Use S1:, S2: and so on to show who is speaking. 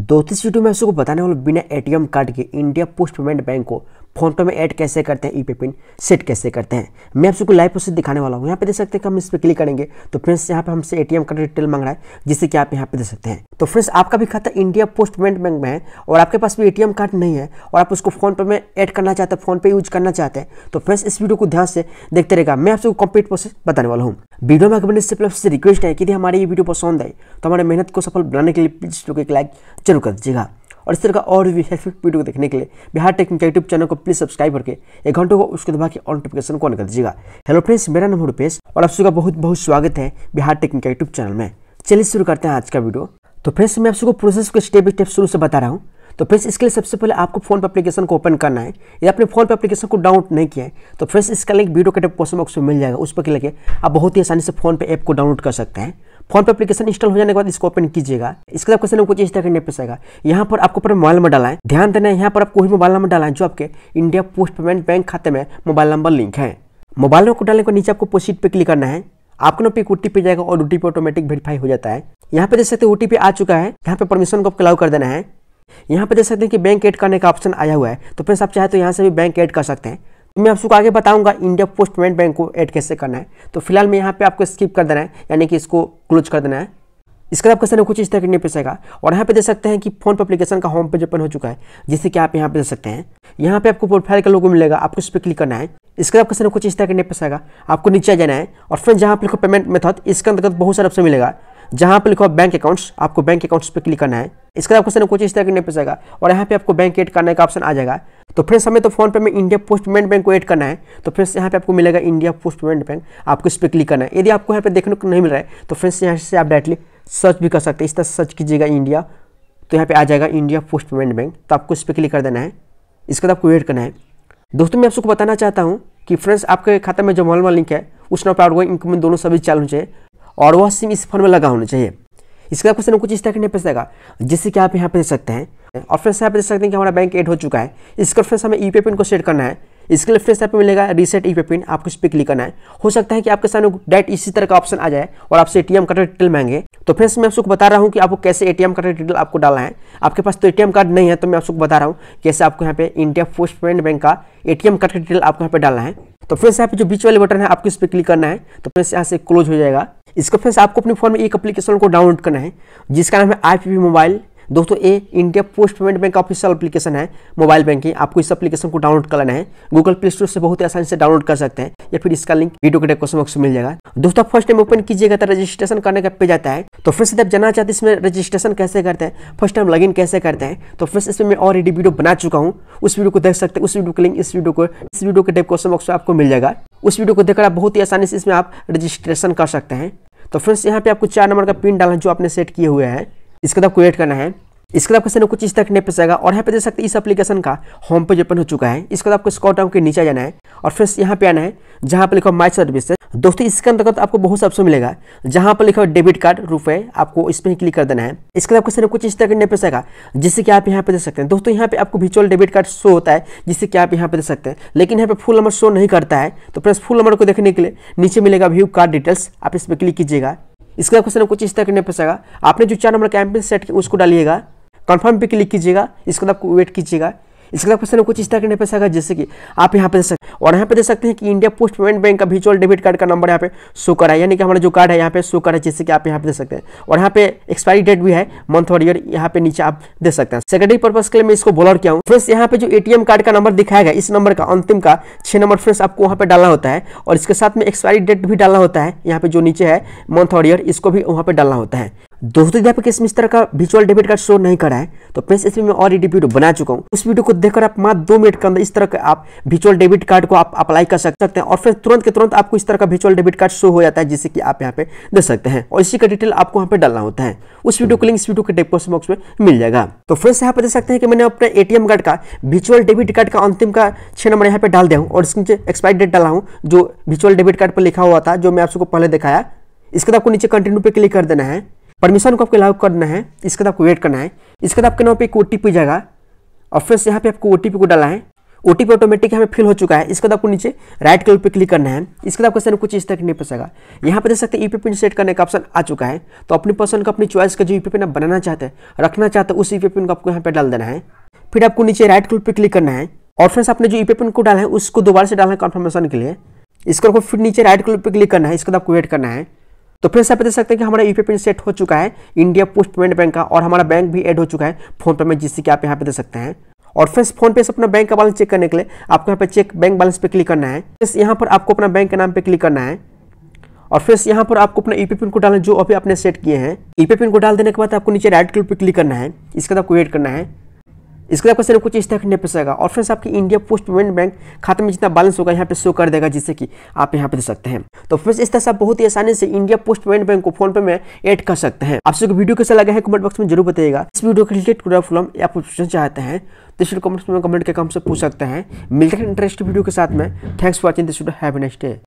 S1: दोस्तों इस वीडियो में आपको बताने वाला बिना एटीएम कार्ड के इंडिया पोस्ट पेमेंट बैंक को फ़ोन पे में ऐड कैसे करते हैं ई पे पिन सेट कैसे करते हैं। मैं आप सबको लाइव प्रोसेस दिखाने वाला हूँ। यहाँ पे देख सकते हैं कि हम इस पर क्लिक करेंगे। तो फ्रेंड्स यहाँ पे हमसे एटीएम कार्ड डिटेल मांग रहा है, जिससे कि आप यहाँ पे देख सकते हैं। तो फ्रेंड्स आपका भी खाता इंडिया पोस्ट पेमेंट बैंक में है और आपके पास भी एटीएम कार्ड नहीं है और आप उसको फ़ोन पे में ऐड करना चाहते हैं फ़ोन पे यूज़ करना चाहते हैं तो फ्रेंड्स इस वीडियो को ध्यान से देखते रहेगा मैं आपको कंप्लीट प्रोसेस बताने वाला हूँ। वीडियो में आगे इससे पहले रिक्वेस्ट है कि यदि हमारी ये वीडियो पसंद आए तो हमारे मेहनत को सफल बनाने के लिए प्लीज़ एक लाइक ज़रूर कर दीजिएगा। और इस तरह का और भी हेल्पफुल वीडियो को देखने के लिए बिहार टेक्निक यूट्यूब चैनल को प्लीज़ सब्सक्राइब करके एक घंटों को उसके दबा के ऑन नोटिफिकेशन को ऑन कर दीजिएगा। हेलो फ्रेंड्स मेरा नाम रुपेश और आप सबका बहुत बहुत स्वागत है बिहार टेक्निक यूट्यूब चैनल में। चलिए शुरू करते हैं आज का वीडियो तो फ्रेंड्स मैं आप सबको प्रोसेस को स्टेप बाई स्टेप शुरू से बता रहा हूँ। तो फ्रेंड्स इसके लिए सबसे पहले आपको फ़ोन पर एप्लीकेशन को ओपन करना है। या अपने फ़ोन पर एप्लीकेशन को डाउनलोड नहीं किया है तो फ्रेंड्स इसका लिंक वीडियो के क्वेश्चन बॉक्स में मिल जाएगा। उस पर क्लिक आप बहुत ही आसानी से फ़ोन पे ऐप को डाउनलोड कर सकते हैं। फ़ोन पे एप्लीकेशन इंस्टॉल हो जाने के बाद इसको ओपन कीजिएगा। इसके बाद क्वेश्चन कुछ इस तरह करने पे यहाँ पर आपको अपने मोबाइल नंबर डाला है। ध्यान देना है, यहाँ पर आपको वही मोबाइल नंबर डाला है जो आपके इंडिया पोस्ट पेमेंट बैंक खाते में मोबाइल नंबर लिंक है। मोबाइल नंबर को डालने के नीचे आपको पोस्ट पे क्लिक करना है। आपको ना पे ओटीपी जाएगा और ओटीपी ऑटोमेटिक वेरीफाई हो जाता है। यहाँ पे देख सकते हैं ओटीपी आ चुका है, यहाँ पे परमिशन को अलाउ कर देना है। यहाँ पे देख सकते हैं कि बैंक ऐड करने का ऑप्शन आया हुआ है। तो फ्रेंड्स आप चाहे तो यहाँ से भी बैंक ऐड कर सकते हैं। मैं आपको आगे बताऊँगा इंडिया पोस्ट पेमेंट बैंक को ऐड कैसे करना है। तो फ़िलहाल मैं यहाँ पे आपको स्किप कर देना है, यानी कि इसको क्लोज कर देना है। इसके बाद क्वेश्चन कुछ इस तरह करने पेशेगा और यहाँ पे देख सकते हैं कि फ़ोन पे एप्लीकेशन का होम पेज ओपन हो चुका है, जिससे कि आप यहाँ पे देख सकते हैं। यहाँ पे आपको प्रोफ़ाइल का लोगो मिलेगा आपको इस पर क्लिक करना है। इसके बाद क्वेश्चन कुछ इस तरह करने पेशेगा आपको नीचे जाना है। और फिर जहाँ पे लिखो पेमेंट मेथड इसके अंतर्गत बहुत सारे ऑप्शन मिलेगा। जहाँ पे लिखो बैंक अकाउंट्स आपको बैंक अकाउंट्स पे क्लिक करना है। इसके बाद क्वेश्चन कुछ इस तरह करने पेशेगा और यहाँ पे आपको बैंक एड करने का ऑप्शन आ जाएगा। तो फ्रेंड्स हमें तो फ़ोन पे में इंडिया पोस्ट पेमेंट बैंक को ऐड करना है तो फ्रेंड्स यहाँ पे आपको मिलेगा इंडिया पोस्ट पेमेंट बैंक आपको इस पर क्लिक करना है। यदि आपको यहाँ पे देखने को नहीं मिल रहा है तो फ्रेंड्स यहाँ से आप डायरेक्टली सर्च भी कर सकते हैं। इस तरह सर्च कीजिएगा इंडिया तो यहाँ पे आ जाएगा इंडिया पोस्ट पेमेंट बैंक तो आपको इस पर क्लिक कर देना है। इसके बाद आपको वेट करना है। दोस्तों, मैं आपको बताना चाहता हूँ कि फ्रेंड्स आपके खाते में जो मोबाइल लिंक है उस नंबर पर आउटगोइंग दोनों सभी चालू चाहिए, और वह सिम इस फ़ोन में लगा होना चाहिए। इसके क्वेश्चन कुछ इस तरह के नहीं जिससे कि आप यहाँ पे देख सकते हैं। और फ्रेंड्स यहाँ पे देख सकते हैं कि हमारा बैंक एड हो चुका है। इसका फ्रेंड्स हमें ई पिन को सेट करना है। इसके लिए फ्रेश ऐप मिलेगा रीसेट ई पिन आपको इस पर क्लिक करना है। हो सकता है कि आपके सामने डायरेक्ट इसी तरह का ऑप्शन आ जाए और आपसे एटीएम कार्ड डिटेल मांगे। तो फ्रेंड्स मैं आपको बता रहा हूँ कि आपको कैसे एटीएम कार्ड डिटेल आपको डालना है। आपके पास तो एटीएम कार्ड नहीं है तो मैं आपको बता रहा हूँ कैसे आपको यहाँ पे इंडिया पोस्ट पेमेंट बैंक का एटीएम कार्ड डिटेल आपको यहाँ पे डालना है। तो फ्रेंड्स यहाँ पे जो बीच वाले बटन है, आपको इस पर क्लिक करना है। तो फ्रेंड्स यहाँ से क्लोज हो जाएगा। इसको फ्रेंड्स आपको अपने फ़ोन में एक एप्लीकेशन को डाउनलोड करना है, जिसका नाम है आई मोबाइल दोस्तों, ये India post payment bank official application है मोबाइल बैंकिंग आपको इस एप्लीकेशन को डाउनलोड कर लेना है। गूगल प्ले स्टोर से बहुत आसानी से डाउनलोड कर सकते हैं, या फिर इसका लिंक वीडियो के डिस्क्रिप्शन बॉक्स में मिल जाएगा। दोस्तों फ़र्स्ट टाइम ओपन कीजिएगा तो रजिस्ट्रेशन करने का पेज आता है। तो फिर से आप जानना चाहते हैं, इसमें रजिस्ट्रेशन कैसे करते हैं फ़र्स्ट टाइम लॉगिन कैसे करते हैं तो फिर इसमें मैं ऑलरेडी वीडियो बना चुका हूँ। उस वीडियो को देख सकते हैं, उस वीडियो का लिंक इस वीडियो को, इस वीडियो के डिस्क्रिप्शन बॉक्स में आपको मिल जाएगा। उस वीडियो को देखकर आप बहुत ही आसानी से इसमें आप रजिस्ट्रेशन कर सकते हैं। तो फ्रेंड्स, यहाँ पे आपको चार नंबर का पिन डालना जो आपने सेट किए हुए हैं। इसके बाद क्रिएट करना है। इसके बाद क्वेश्चन कुछ इस तरह नहीं जाएगा और यहाँ पे देख सकते हैं इस एप्लीकेशन का होम पेज ओपन हो चुका है। इसके बाद आपको स्कॉट डाउन के नीचे जाना है और फिर यहाँ पे आना है, जहाँ पे लिखा माई सर्विस दोस्तों, इसके अंतर्गत आपको बहुत सा ऑप्शन मिलेगा, जहाँ पर लिखा डेबिट कार्ड रुपए, आपको इस पर ही क्लिक कर देना है। इसके बाद क्वेश्चन कुछ इस तरह नहीं जाएगा जिससे कि आप यहाँ पे देख सकते हैं। दोस्तों, यहाँ पे आपको विचुअल डेबिट कार्ड शो होता है, जिससे कि आप यहाँ पे देख सकते हैं। लेकिन यहाँ पे फुल नंबर शो नहीं करता है तो प्लस फुल नंबर को देखने के लिए नीचे मिलेगा व्यू कार्ड डिटेल्स आप इस पर क्लिक कीजिएगा। इसके क्वेश्चन कुछ इस तरह नहीं फंसेगा आपने जो चार नंबर कैंपेन सेट किया उसको डालिएगा। कन्फर्म पे क्लिक कीजिएगा, इसके बाद आपको वेट कीजिएगा। इसके बाद क्वेश्चन कुछ इस तरह के पैसा जैसे कि आप यहाँ पे देख सकते और यहाँ पे देख सकते हैं कि इंडिया पोस्ट पेमेंट बैंक का विचुअल डेबिट कार्ड का नंबर यहाँ पे शो करा है। यानी कि हमारा जो कार्ड है, यहाँ पे शो करा है जैसे कि आप यहाँ पे देख सकते हैं। और यहाँ पे एक्सपायरी डेट भी है मंथ और ईयर यहाँ पे नीचे आप देख सकते हैं। सेकेंडरी पर्पज के लिए मैं इसको बोलर किया हूँ। फ्रेंड्स यहाँ पे जो एटीएम कार्ड का नंबर दिखाया गया, इस नंबर का, अंतिम का, छह नंबर फ्रेंड्स आपको वहाँ पे डालना होता है। और इसके साथ में एक्सपायरी डेट भी डालना होता है। यहाँ पे जो नीचे है मंथ और ईयर इसको भी वहाँ पे डालना होता है। दोस्तों यहाँ पे इसमें इस तरह का विजुअल डेबिट कार्ड शो नहीं करा है। तो प्लीज़ इसमें मैं ऑलरेडी वीडियो बना चुका हूँ। उस वीडियो को देखकर आप मात्र दो मिनट के अंदर इस तरह का आप विजुअल डेबिट कार्ड को आप अप्लाई कर सकते हैं और फिर तुरंत के तुरंत आपको इस तरह का विजुअल डेबिट कार्ड शो हो जाता है जिससे कि आप यहाँ पे दे सकते हैं। और इसी का डिटेल आपको यहाँ पे डालना होता है। उस वीडियो को लिंक इस वीडियो के डिस्क्रिप्शन बॉक्स में मिल जाएगा। तो फ्रेंड्स यहाँ पे देख सकते हैं कि मैंने अपने एटीएम कार्ड का विजुअल डेबिट कार्ड का अंतिम का छह नंबर यहाँ पे डाल दिया हूँ और इसके नीचे एक्सपायरी डेट डाला हूँ जो विजुअल डेबिट कार्ड पर लिखा हुआ था जो मैं आपको पहले दिखाया। इसके बाद आपको नीचे कंटिन्यू पे क्लिक कर देना है। परमिशन को आपको अलाउ करना है। इसके बाद आपको वेट करना है। इसके बाद आपके नाम पे एक ओ जाएगा। और फिर यहाँ पे आपको ओ को डाला है। ओटीपी ऑटोमेटिक हमें फिल हो चुका है। इसके बाद आपको नीचे राइट कलर पे क्लिक करना है। इसके बाद आपको कुछ इस तरह नहीं पसेगा यहाँ पे देख सकते हैं ईपी पिन सेट करने का ऑप्शन आ चुका है। तो अपनी पसंद का अपनी चॉइस का जो ईपी पिन आप बनाना चाहते हैं, रखना चाहते हैं, उस ईपी पिन को आपको यहाँ पे डाल देना है। फिर आपको नीचे राइट कलर पे क्लिक करना है। और फ्रेंड्स आपने जो ईपी पिन को डाला है, उसको दोबारा से डालना है कन्फर्मेशन के लिए। इसको आपको फिर नीचे राइट कलर पे क्लिक करना है। इसके बाद आपको वेट करना है। तो फ्रेंड्स आप देख सकते हैं कि हमारा यूपी पिन सेट हो चुका है। इंडिया पोस्ट पेमेंट बैंक का और हमारा बैंक भी ऐड हो चुका है। फ़ोन पे में जिससे कि आप यहाँ पे देख सकते हैं। और फिर फ़ोन पे से अपना बैंक का बैलेंस चेक करने के लिए आपको यहाँ पे चेक बैंक बैलेंस पे क्लिक करना है। फिर यहाँ पर आपको अपना बैंक के नाम पे क्लिक करना है। और फिर यहाँ पर आपको अपना ईपी पिन को डालना जो अभी आपने सेट किए हैं। ईपी पिन को डाल देने के बाद आपको नीचे राइट क्लिक पे क्लिक करना है। इसके बाद आपको वेट करना है। इसके बाद क्वेश्चन कुछ इस तरह नहीं फंसेगा और फ्रेंड्स आपकी इंडिया पोस्ट पेमेंट बैंक खाते में जितना बैलेंस होगा, यहाँ पे शो कर देगा, जिससे कि आप यहाँ पे दे सकते हैं। तो फ्रेंड्स इस तरह से आप बहुत ही आसानी से इंडिया पोस्ट पेमेंट बैंक को फ़ोन पे में ऐड कर सकते हैं। आप सबको वीडियो कैसा लगा है कमेंट बॉक्स में ज़रूर बताइएगा। इस वीडियो के रिलेटेड पूरा फॉर्म या पूछना चाहते हैं तो इस कमेंट में कमेंट के काम से पूछ सकते हैं। मिलते हैं इंटरेस्ट वीडियो के साथ में। Thanks for watching this video have next day